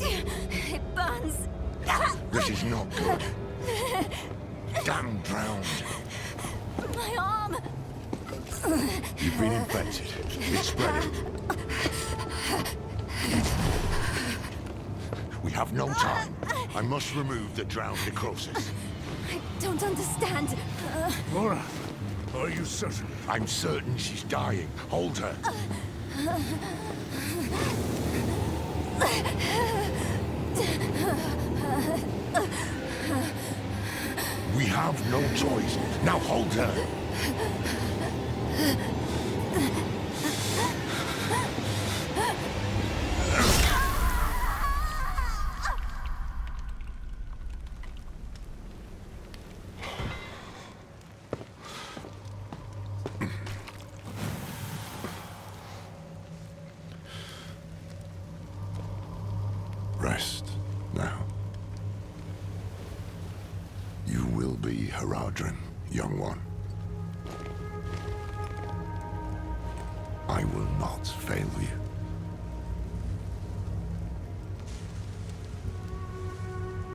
It burns. This is not good. Damn drowned. My arm. You've been infected. It's spreading. We have no time. I must remove the drowned necrosis. I don't understand. Lorath, are you certain? I'm certain she's dying. Hold her. We have no choice. Now hold her. Rest now. You will be Haradrim, young one. I will not fail you.